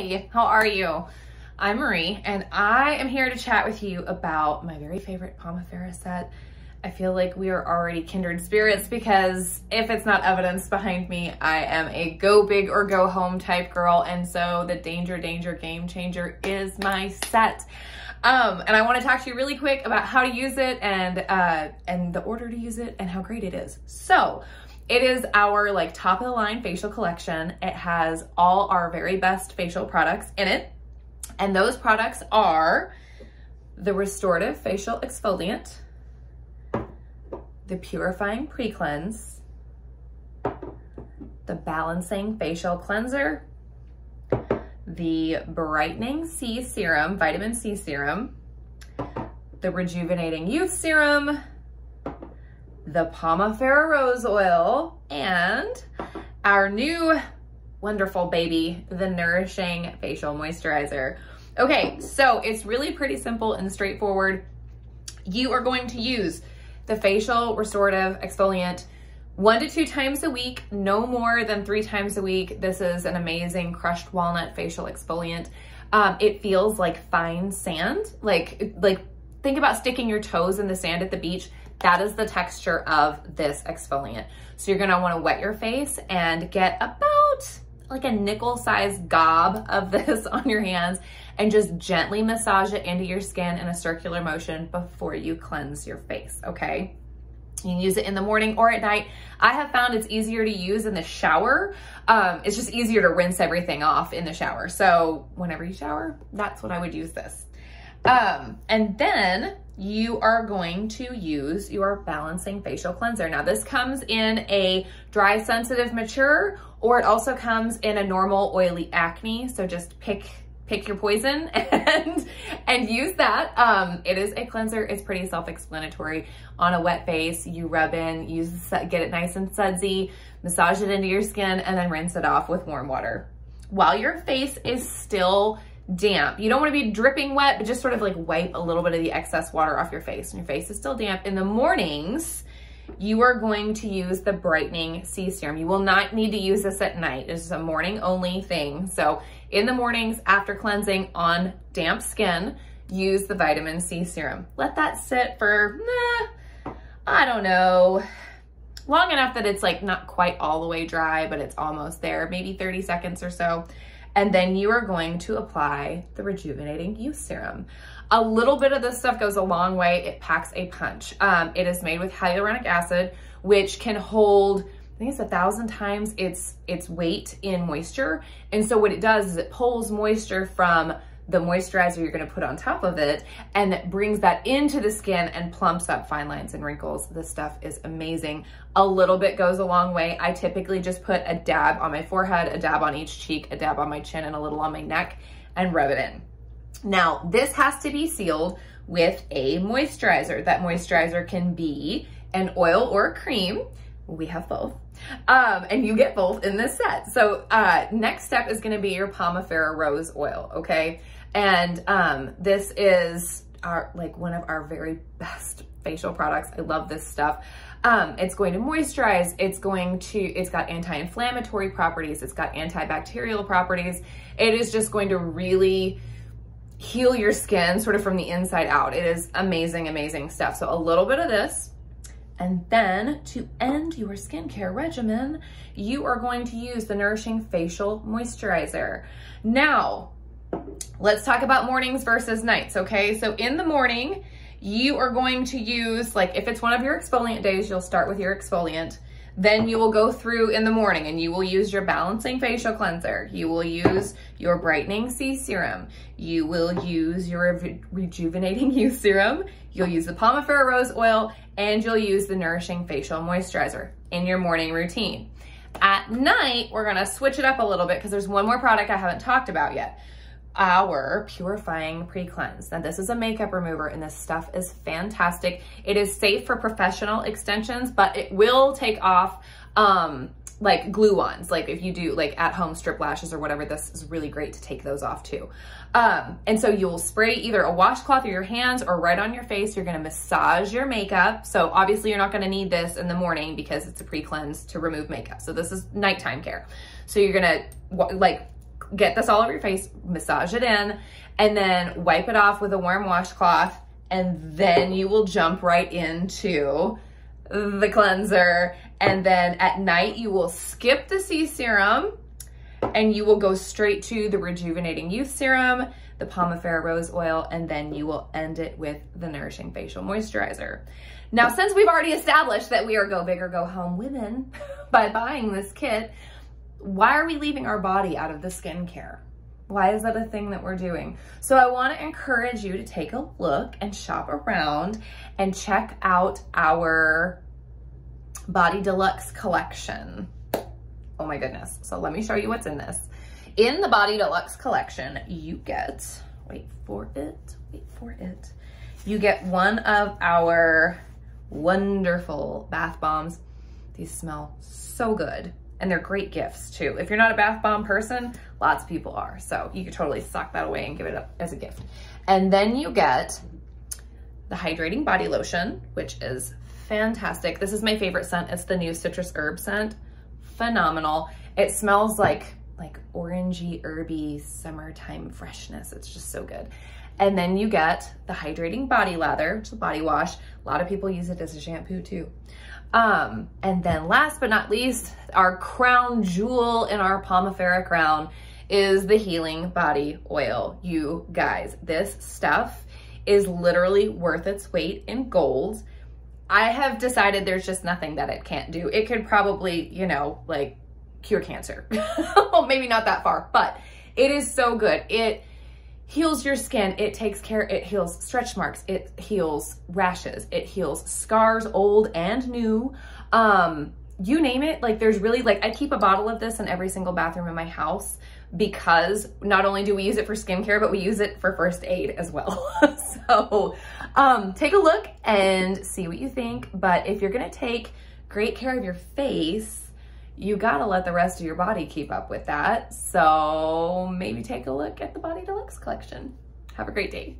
Hi, how are you? I'm Marie and I am here to chat with you about my very favorite Pomifera set. I feel like we are already kindred spirits because if it's not evidence behind me, I am a go big or go home type girl. And so the Danger Danger Game Changer is my set. Um, and I want to talk to you really quick about how to use it and, uh, and the order to use it and how great it is. So it is our like top of the line facial collection. It has all our very best facial products in it. And those products are the Restorative Facial Exfoliant, the Purifying Pre-Cleanse, the Balancing Facial Cleanser, the Brightening C Serum, Vitamin C Serum, the Rejuvenating Youth Serum, the Pomifera Rose Oil, and our new wonderful baby, the Nourishing Facial Moisturizer. Okay, so it's really pretty simple and straightforward. You are going to use the Facial Restorative Exfoliant one to two times a week, no more than three times a week. This is an amazing crushed walnut facial exfoliant. Um, it feels like fine sand, like, like think about sticking your toes in the sand at the beach. That is the texture of this exfoliant. So you're gonna wanna wet your face and get about like a nickel sized gob of this on your hands and just gently massage it into your skin in a circular motion before you cleanse your face, okay? You can use it in the morning or at night. I have found it's easier to use in the shower. Um, it's just easier to rinse everything off in the shower. So whenever you shower, that's when I would use this. Um, and then you are going to use your balancing facial cleanser. Now this comes in a dry, sensitive, mature, or it also comes in a normal oily acne. So just pick pick your poison and and use that. Um, it is a cleanser. It's pretty self-explanatory. On a wet face, you rub in, use get it nice and sudsy, massage it into your skin, and then rinse it off with warm water. While your face is still damp. You don't want to be dripping wet, but just sort of like wipe a little bit of the excess water off your face. And your face is still damp. In the mornings, you are going to use the brightening C serum. You will not need to use this at night. This is a morning only thing. So in the mornings after cleansing on damp skin, use the vitamin C serum. Let that sit for, eh, I don't know, long enough that it's like not quite all the way dry, but it's almost there, maybe 30 seconds or so. And then you are going to apply the Rejuvenating Youth Serum. A little bit of this stuff goes a long way. It packs a punch. Um, it is made with hyaluronic acid, which can hold I think it's a thousand times its its weight in moisture. And so what it does is it pulls moisture from the moisturizer you're gonna put on top of it and brings that into the skin and plumps up fine lines and wrinkles. This stuff is amazing. A little bit goes a long way. I typically just put a dab on my forehead, a dab on each cheek, a dab on my chin, and a little on my neck and rub it in. Now, this has to be sealed with a moisturizer. That moisturizer can be an oil or a cream. We have both. Um, and you get both in this set. So uh, next step is gonna be your Pomifera Rose Oil, okay? And um, this is our like one of our very best facial products. I love this stuff. Um, it's going to moisturize. It's going to, it's got anti-inflammatory properties. It's got antibacterial properties. It is just going to really heal your skin sort of from the inside out. It is amazing, amazing stuff. So a little bit of this, and then to end your skincare regimen, you are going to use the Nourishing Facial Moisturizer. Now, let's talk about mornings versus nights, okay? So in the morning, you are going to use, like if it's one of your exfoliant days, you'll start with your exfoliant. Then you will go through in the morning and you will use your balancing facial cleanser. You will use your brightening C serum. You will use your re rejuvenating youth serum. You'll use the Pomifera Rose Oil and you'll use the Nourishing Facial Moisturizer in your morning routine. At night, we're gonna switch it up a little bit because there's one more product I haven't talked about yet our Purifying Pre-Cleanse. Now this is a makeup remover and this stuff is fantastic. It is safe for professional extensions, but it will take off um, like glue-ons. Like if you do like at-home strip lashes or whatever, this is really great to take those off too. Um, and so you'll spray either a washcloth or your hands or right on your face. You're gonna massage your makeup. So obviously you're not gonna need this in the morning because it's a pre-cleanse to remove makeup. So this is nighttime care. So you're gonna like get this all over your face, massage it in, and then wipe it off with a warm washcloth. And then you will jump right into the cleanser. And then at night, you will skip the C serum and you will go straight to the Rejuvenating Youth Serum, the Pomifera Rose Oil, and then you will end it with the Nourishing Facial Moisturizer. Now, since we've already established that we are go big or go home women by buying this kit, why are we leaving our body out of the skincare? Why is that a thing that we're doing? So I wanna encourage you to take a look and shop around and check out our Body Deluxe collection. Oh my goodness. So let me show you what's in this. In the Body Deluxe collection, you get, wait for it, wait for it. You get one of our wonderful bath bombs. These smell so good and they're great gifts too. If you're not a bath bomb person, lots of people are. So you could totally sock that away and give it up as a gift. And then you get the hydrating body lotion, which is fantastic. This is my favorite scent. It's the new citrus herb scent. Phenomenal. It smells like like orangey, herby, summertime freshness. It's just so good. And then you get the hydrating body lather, which is a body wash. A lot of people use it as a shampoo too. Um, and then last but not least, our crown jewel in our Pomifera crown is the Healing Body Oil. You guys, this stuff is literally worth its weight in gold. I have decided there's just nothing that it can't do. It could probably, you know, like cure cancer. well, maybe not that far, but it is so good. It heals your skin. It takes care, it heals stretch marks. It heals rashes. It heals scars, old and new. Um, you name it. Like there's really like, I keep a bottle of this in every single bathroom in my house because not only do we use it for skincare, but we use it for first aid as well. so um, take a look and see what you think. But if you're gonna take great care of your face, you gotta let the rest of your body keep up with that. So maybe take a look at the Body Deluxe collection. Have a great day.